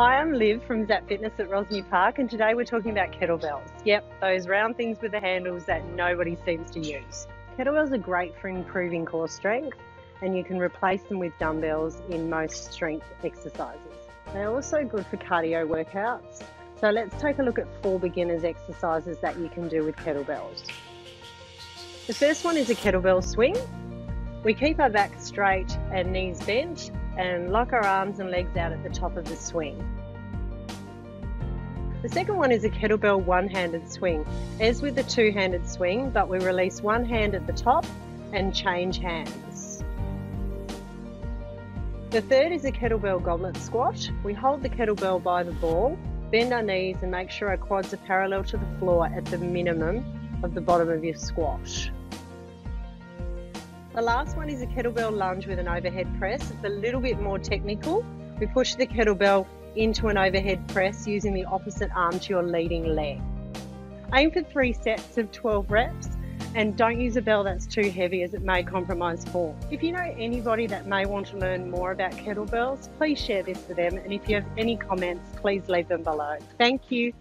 Hi, I'm Liv from Zap Fitness at Rosny Park, and today we're talking about kettlebells. Yep, those round things with the handles that nobody seems to use. Kettlebells are great for improving core strength, and you can replace them with dumbbells in most strength exercises. They're also good for cardio workouts. So let's take a look at four beginners exercises that you can do with kettlebells. The first one is a kettlebell swing. We keep our back straight and knees bent and lock our arms and legs out at the top of the swing. The second one is a kettlebell one-handed swing. As with the two-handed swing, but we release one hand at the top and change hands. The third is a kettlebell goblet squat. We hold the kettlebell by the ball, bend our knees and make sure our quads are parallel to the floor at the minimum of the bottom of your squat. The last one is a kettlebell lunge with an overhead press. It's a little bit more technical. We push the kettlebell into an overhead press using the opposite arm to your leading leg. Aim for three sets of 12 reps and don't use a bell that's too heavy as it may compromise form. If you know anybody that may want to learn more about kettlebells, please share this with them and if you have any comments, please leave them below. Thank you.